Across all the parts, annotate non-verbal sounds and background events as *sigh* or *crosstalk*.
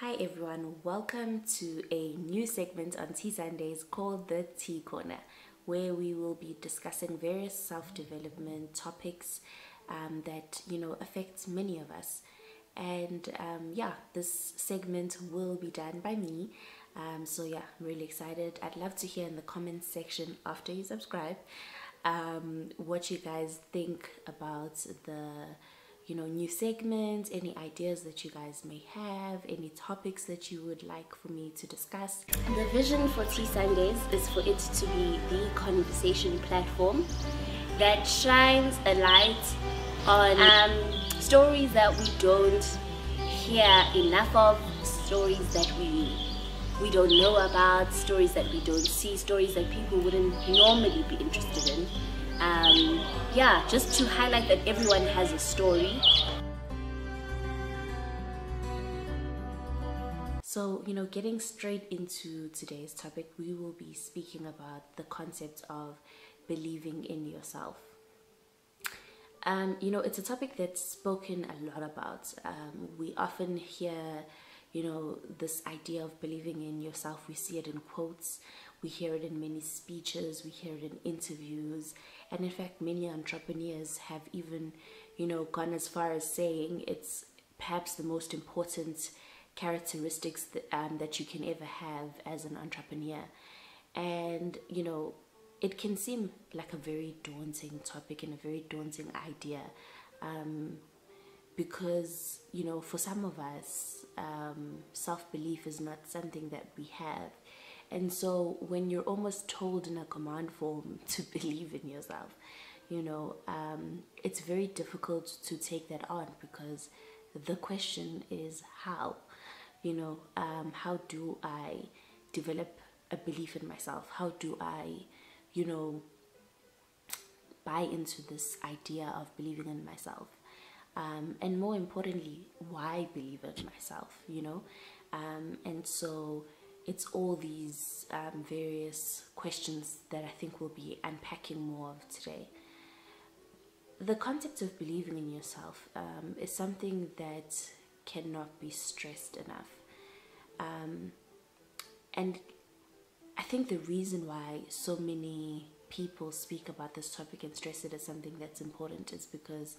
Hi everyone, welcome to a new segment on Tee Sundays called the Tee Corner, where we will be discussing various self-development topics um, that you know affect many of us. And um, yeah, this segment will be done by me. Um, so yeah, I'm really excited. I'd love to hear in the comments section after you subscribe um, what you guys think about the you know new segments any ideas that you guys may have any topics that you would like for me to discuss. The vision for Tee Sundays is for it to be the conversation platform that shines a light on um, stories that we don't hear enough of stories that we we don't know about stories that we don't see stories that people wouldn't normally be interested in um, yeah, just to highlight that everyone has a story. So, you know, getting straight into today's topic, we will be speaking about the concept of believing in yourself. Um, you know, it's a topic that's spoken a lot about. Um, we often hear, you know, this idea of believing in yourself. We see it in quotes, we hear it in many speeches, we hear it in interviews, and in fact many entrepreneurs have even you know gone as far as saying it's perhaps the most important characteristics that, um, that you can ever have as an entrepreneur. And you know it can seem like a very daunting topic and a very daunting idea um, because you know for some of us um, self-belief is not something that we have and so when you're almost told in a command form *laughs* to believe in yourself, you know, um, it's very difficult to take that on because the question is how, you know, um, how do I develop a belief in myself? How do I, you know, buy into this idea of believing in myself? Um, and more importantly, why believe in myself, you know? Um, and so it's all these um, various questions that I think we'll be unpacking more of today. The concept of believing in yourself um, is something that cannot be stressed enough. Um, and I think the reason why so many people speak about this topic and stress it as something that's important is because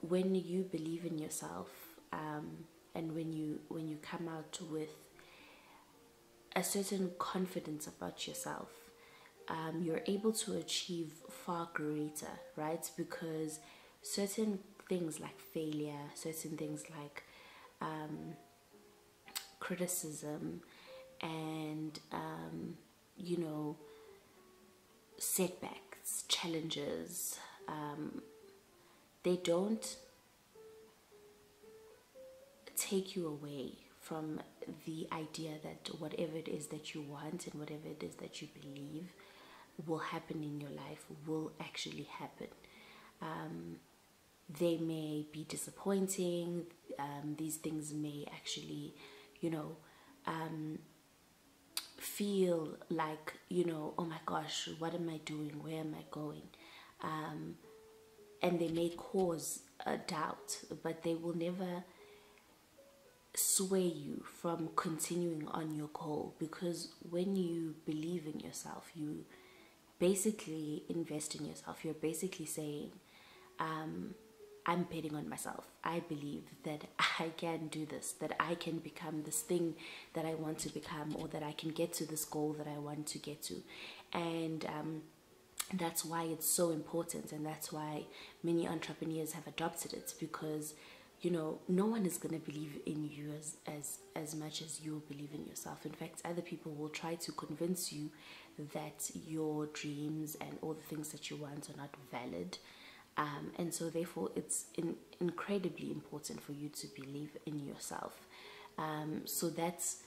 when you believe in yourself um, and when you when you come out with a certain confidence about yourself, um, you're able to achieve far greater, right? Because certain things like failure, certain things like um, criticism, and um, you know, setbacks, challenges, um, they don't take you away from the idea that whatever it is that you want and whatever it is that you believe will happen in your life will actually happen. Um, they may be disappointing. Um, these things may actually, you know, um, feel like, you know, oh my gosh, what am I doing? Where am I going? Um, and they may cause a doubt, but they will never sway you from continuing on your goal because when you believe in yourself, you basically invest in yourself. You're basically saying, um, I'm betting on myself. I believe that *laughs* I can do this, that I can become this thing that I want to become, or that I can get to this goal that I want to get to. And um, that's why it's so important, and that's why many entrepreneurs have adopted it because you know no one is going to believe in you as as as much as you believe in yourself. In fact other people will try to convince you that your dreams and all the things that you want are not valid. Um, and so therefore it's in, incredibly important for you to believe in yourself. Um, so that's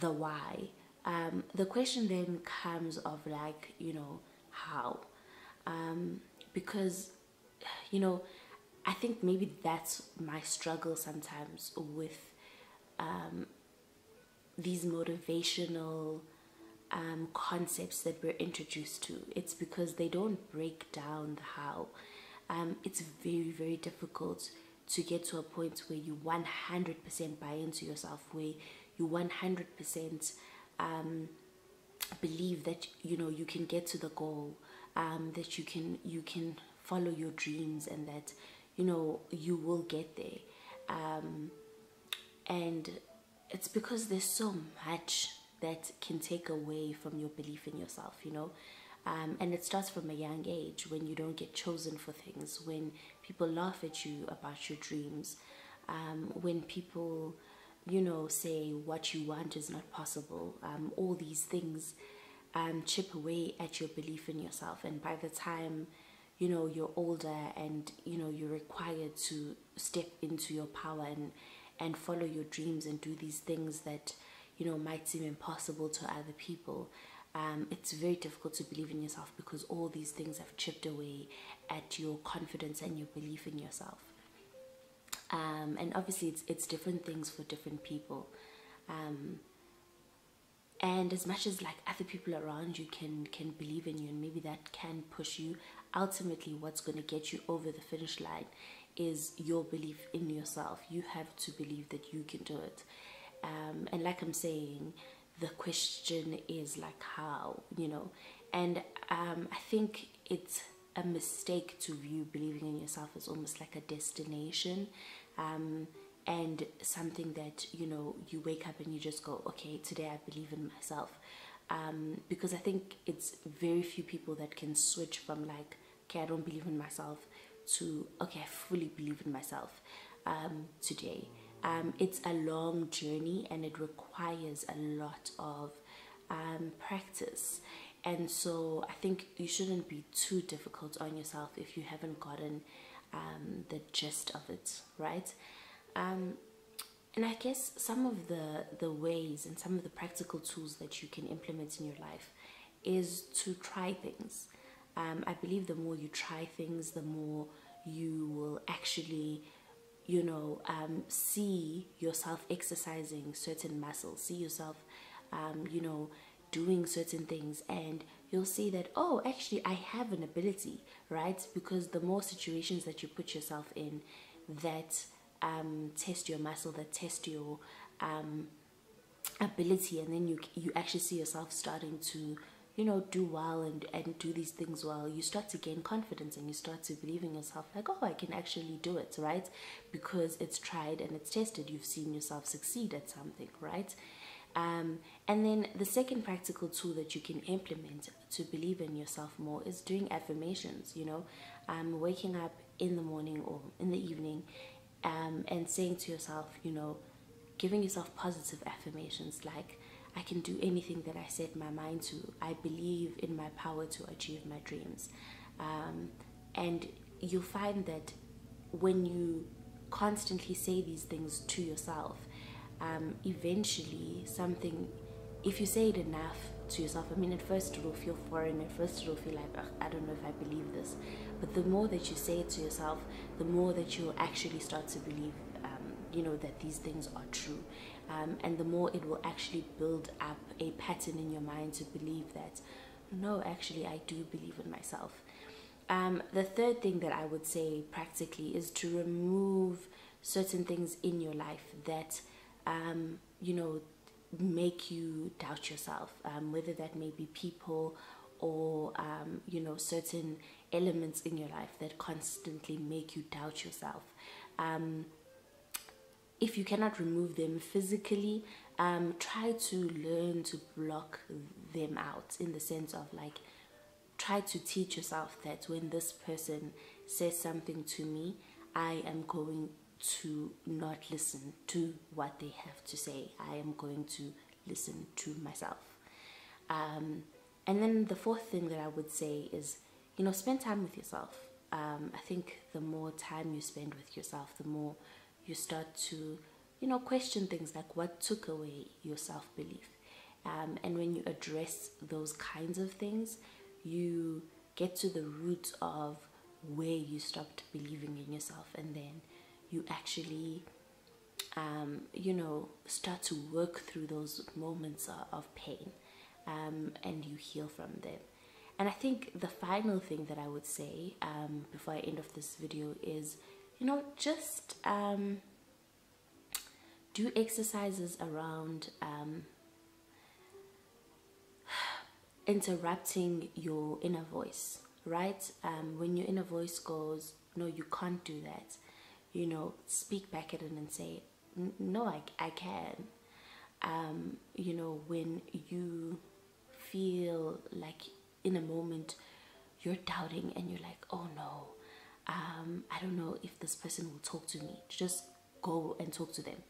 the why. Um, the question then comes of like you know how? Um, because you know I think maybe that's my struggle sometimes with um, these motivational um, concepts that we're introduced to. It's because they don't break down the how. Um, it's very, very difficult to get to a point where you 100% buy into yourself, where you 100% um, believe that you know you can get to the goal, um, that you can you can follow your dreams, and that you know you will get there. Um, and it's because there's so much that can take away from your belief in yourself, you know. Um, and it starts from a young age when you don't get chosen for things, when people laugh at you about your dreams, um, when people, you know, say what you want is not possible. Um, all these things um, chip away at your belief in yourself. And by the time, you know, you're older and, you know, you're required to step into your power and, and follow your dreams and do these things that, you know, might seem impossible to other people um, it's very difficult to believe in yourself because all these things have chipped away at your confidence and your belief in yourself. Um, and obviously, it's it's different things for different people. Um, and as much as like other people around you can can believe in you and maybe that can push you ultimately what's going to get you over the finish line is your belief in yourself. You have to believe that you can do it. Um, and like i'm saying the question is like how you know? And um, i think it's a mistake to view believing in yourself as almost like a destination. Um, and something that you know you wake up and you just go okay today i believe in myself um, because i think it's very few people that can switch from like okay i don't believe in myself to okay i fully believe in myself um, today um, it's a long journey and it requires a lot of um, practice. And so I think you shouldn't be too difficult on yourself if you haven't gotten um, the gist of it, right? Um, and I guess some of the, the ways and some of the practical tools that you can implement in your life is to try things. Um, I believe the more you try things, the more you will actually you know, um, see yourself exercising certain muscles, see yourself, um, you know, doing certain things, and you'll see that, oh, actually, I have an ability, right? Because the more situations that you put yourself in that um, test your muscle, that test your um, ability, and then you you actually see yourself starting to you know, do well and, and do these things well, you start to gain confidence and you start to believe in yourself like, oh, I can actually do it, right? Because it's tried and it's tested. You've seen yourself succeed at something, right? Um, and then the second practical tool that you can implement to believe in yourself more is doing affirmations, you know, um, waking up in the morning or in the evening um, and saying to yourself, you know, giving yourself positive affirmations like, I can do anything that I set my mind to. I believe in my power to achieve my dreams. Um, and you'll find that when you constantly say these things to yourself, um, eventually something, if you say it enough to yourself, I mean, at first it will feel foreign, at first it will feel like, I don't know if I believe this. But the more that you say it to yourself, the more that you'll actually start to believe, um, you know, that these things are true. Um, and the more it will actually build up a pattern in your mind to believe that no actually i do believe in myself. Um, the third thing that i would say practically is to remove certain things in your life that um, you know make you doubt yourself um, whether that may be people or um, you know certain elements in your life that constantly make you doubt yourself. Um, if you cannot remove them physically, um, try to learn to block them out in the sense of like, try to teach yourself that when this person says something to me, I am going to not listen to what they have to say. I am going to listen to myself. Um, and then the fourth thing that I would say is, you know, spend time with yourself. Um, I think the more time you spend with yourself, the more you start to, you know, question things like what took away your self belief. Um, and when you address those kinds of things, you get to the root of where you stopped believing in yourself, and then you actually, um, you know, start to work through those moments of pain um, and you heal from them. And I think the final thing that I would say um, before I end off this video is you know, just um, do exercises around um, *sighs* interrupting your inner voice, right? Um, when your inner voice goes, no, you can't do that, you know, speak back at it and say, no, I, I can. Um, you know, when you feel like in a moment you're doubting and you're like, oh no, um, I don't know if this person will talk to me. Just go and talk to them.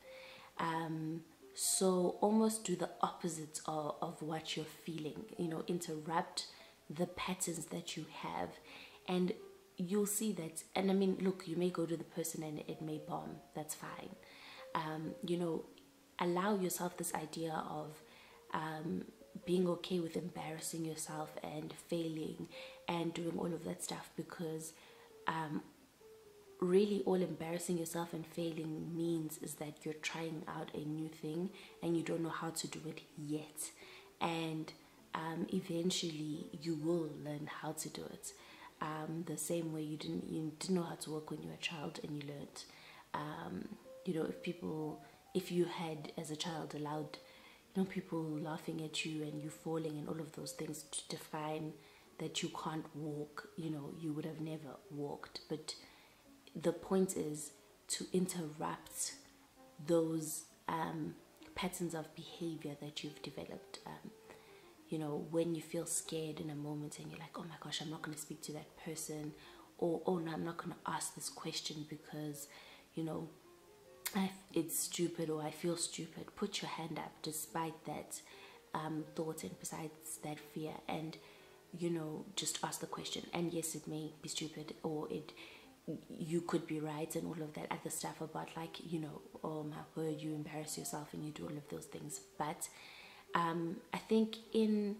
Um, so almost do the opposite of, of what you're feeling, you know, interrupt the patterns that you have and you'll see that and i mean look you may go to the person and it may bomb. That's fine. Um, you know allow yourself this idea of um, being okay with embarrassing yourself and failing and doing all of that stuff because um, really all embarrassing yourself and failing means is that you're trying out a new thing and you don't know how to do it yet. And um, eventually you will learn how to do it um, the same way you didn't you didn't know how to work when you were a child and you learned um, you know if people if you had as a child allowed you know people laughing at you and you falling and all of those things to define that you can't walk you know you would have never walked but the point is to interrupt those um, patterns of behavior that you've developed. Um, you know, when you feel scared in a moment and you're like, oh my gosh, I'm not going to speak to that person, or oh no, I'm not going to ask this question because, you know, I, it's stupid or I feel stupid. Put your hand up despite that um, thought and besides that fear, and you know, just ask the question. And yes, it may be stupid or it you could be right and all of that other stuff about like you know oh my word you embarrass yourself and you do all of those things but um, i think in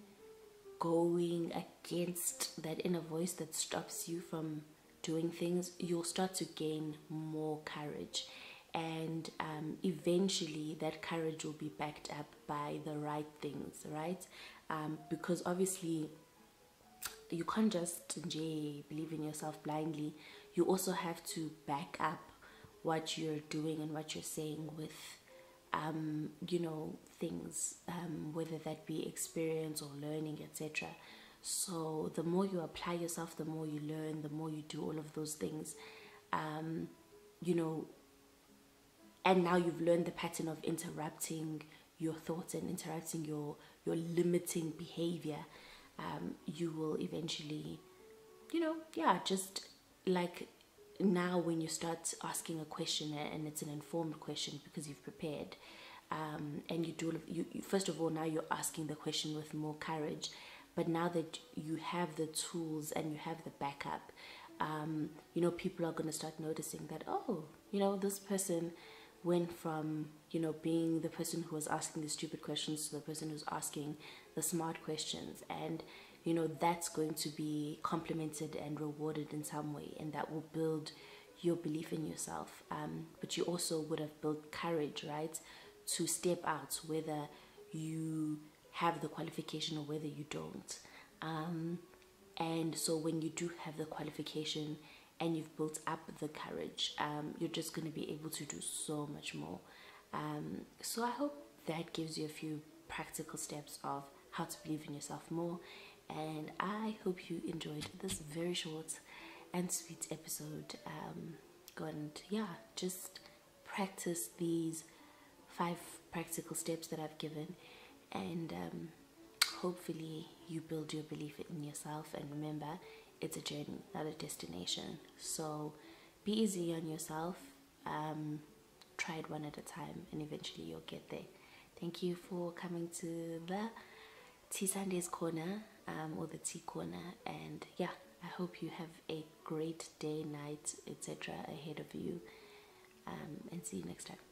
going against that inner voice that stops you from doing things you'll start to gain more courage. And um, eventually that courage will be backed up by the right things right? Um, because obviously you can't just Jay, believe in yourself blindly. You also have to back up what you're doing and what you're saying with um, you know things um, whether that be experience or learning etc so the more you apply yourself the more you learn the more you do all of those things um, you know. And now you've learned the pattern of interrupting your thoughts and interrupting your your limiting behavior. Um, you will eventually you know yeah just like now when you start asking a question and it's an informed question because you've prepared um, and you do you, you first of all now you're asking the question with more courage but now that you have the tools and you have the backup um, you know people are going to start noticing that oh you know this person went from you know being the person who was asking the stupid questions to the person who's asking the smart questions. And you know that's going to be complimented and rewarded in some way and that will build your belief in yourself. Um, but you also would have built courage right to step out whether you have the qualification or whether you don't. Um, and so when you do have the qualification and you've built up the courage um, you're just going to be able to do so much more. Um, so i hope that gives you a few practical steps of how to believe in yourself more and I hope you enjoyed this very short and sweet episode. Um, and yeah, just practice these five practical steps that I've given, and um, hopefully you build your belief in yourself. And remember, it's a journey, not a destination. So be easy on yourself. Um, try it one at a time, and eventually you'll get there. Thank you for coming to the Tee Sundays Corner um, or the Tee corner and yeah I hope you have a great day night etc ahead of you. Um, and see you next time